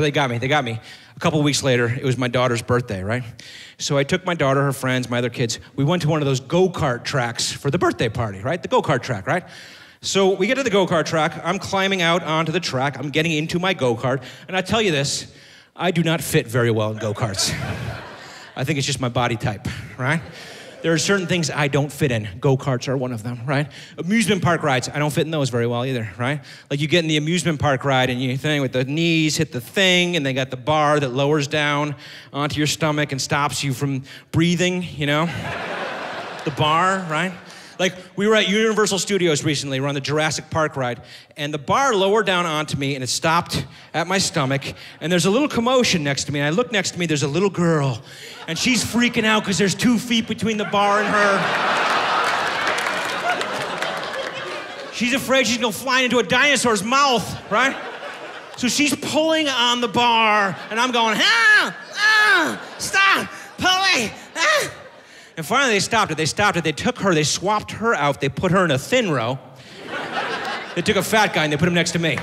but they got me. They got me. A couple weeks later, it was my daughter's birthday, right? So I took my daughter, her friends, my other kids. We went to one of those go kart tracks for the birthday party, right? The go kart track, right? So we get to the go kart track. I'm climbing out onto the track. I'm getting into my go kart. And I tell you this I do not fit very well in go karts. I think it's just my body type, right? There are certain things I don't fit in. Go karts are one of them, right? Amusement park rides, I don't fit in those very well either, right? Like you get in the amusement park ride and you thing with the knees hit the thing, and they got the bar that lowers down onto your stomach and stops you from breathing, you know? the bar, right? Like we were at Universal Studios recently, we're on the Jurassic Park ride, and the bar lowered down onto me and it stopped at my stomach, and there's a little commotion next to me, and I look next to me, there's a little girl, and she's freaking out because there's two feet between the bar and her. She's afraid she's gonna fly into a dinosaur's mouth, right? So she's pulling on the bar, and I'm going, ah, ah, stop, pulling, ah. And finally, they stopped it. They stopped it. They took her, they swapped her out, they put her in a thin row. they took a fat guy and they put him next to me.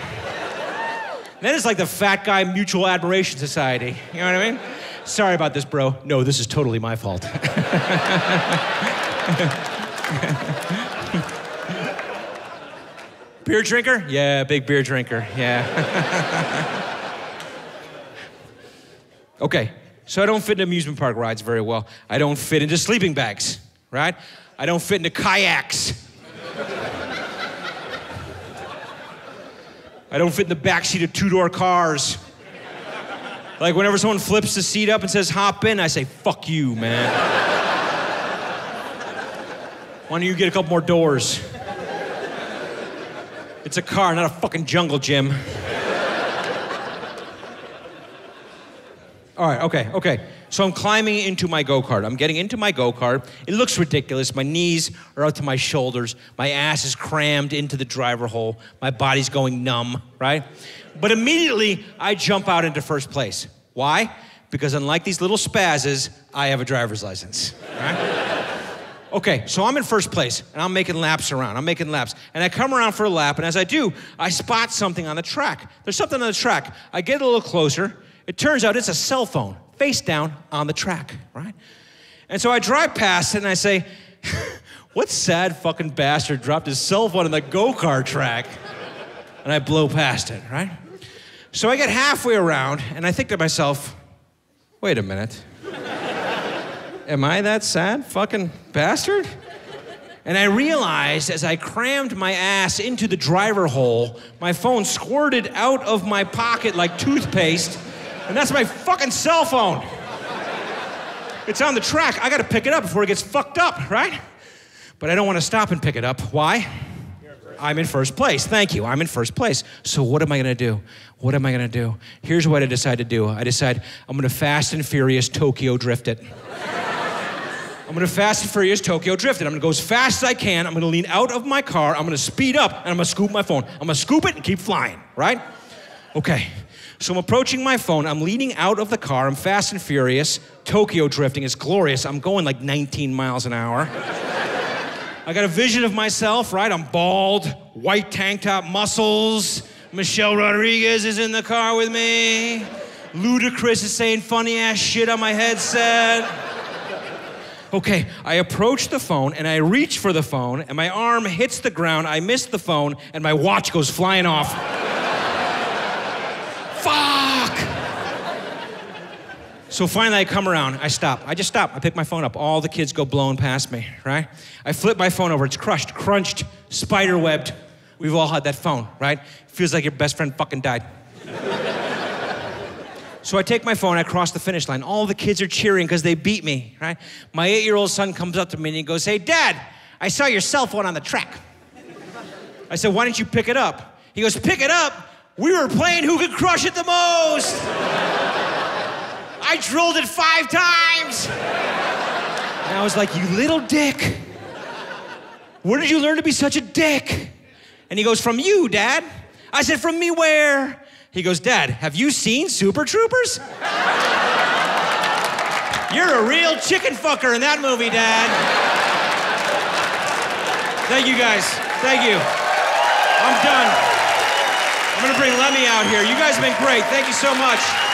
then it's like the fat guy mutual admiration society. You know what I mean? Sorry about this, bro. No, this is totally my fault. beer drinker? Yeah, big beer drinker. Yeah. okay, so I don't fit in amusement park rides very well. I don't fit into sleeping bags, right? I don't fit into kayaks. I don't fit in the back seat of two door cars. Like whenever someone flips the seat up and says hop in, I say fuck you, man. Why don't you get a couple more doors? It's a car, not a fucking jungle gym. All right, okay, okay. So I'm climbing into my go kart. I'm getting into my go kart. It looks ridiculous. My knees are up to my shoulders. My ass is crammed into the driver hole. My body's going numb, right? But immediately I jump out into first place. Why? Because unlike these little spazzes, I have a driver's license, right? Okay, so I'm in first place and I'm making laps around. I'm making laps. And I come around for a lap, and as I do, I spot something on the track. There's something on the track. I get a little closer, it turns out it's a cell phone, face down on the track, right? And so I drive past it and I say, What sad fucking bastard dropped his cell phone on the go kart track? And I blow past it, right? So I get halfway around and I think to myself, Wait a minute. Am I that sad fucking bastard? And I realized as I crammed my ass into the driver hole, my phone squirted out of my pocket like toothpaste and that's my fucking cell phone. It's on the track. I gotta pick it up before it gets fucked up, right? But I don't wanna stop and pick it up. Why? I'm in first place. Thank you. I'm in first place. So what am I going to do? What am I going to do? Here's what I decide to do. I decide I'm going to fast and furious Tokyo drift it. I'm going to fast and furious Tokyo drift it. I'm going to go as fast as I can. I'm going to lean out of my car. I'm going to speed up and I'm going to scoop my phone. I'm going to scoop it and keep flying, right? Okay. So I'm approaching my phone. I'm leaning out of the car. I'm fast and furious. Tokyo drifting is glorious. I'm going like 19 miles an hour. I got a vision of myself, right? I'm bald, white tank top muscles. Michelle Rodriguez is in the car with me. Ludacris is saying funny ass shit on my headset. Okay, I approach the phone and I reach for the phone, and my arm hits the ground. I miss the phone, and my watch goes flying off. So finally, I come around. I stop. I just stop. I pick my phone up. All the kids go blowing past me, right? I flip my phone over. It's crushed, crunched, spider webbed. We've all had that phone, right? Feels like your best friend fucking died. so I take my phone, I cross the finish line. All the kids are cheering because they beat me, right? My eight year old son comes up to me and he goes, Hey, dad, I saw your cell phone on the track. I said, Why didn't you pick it up? He goes, Pick it up? We were playing who could crush it the most. I drilled it five times. And I was like, You little dick. Where did you learn to be such a dick? And he goes, From you, Dad. I said, From me where? He goes, Dad, have you seen Super Troopers? You're a real chicken fucker in that movie, Dad. Thank you guys. Thank you. I'm done. I'm to bring Lemme out here. You guys have been great. Thank you so much.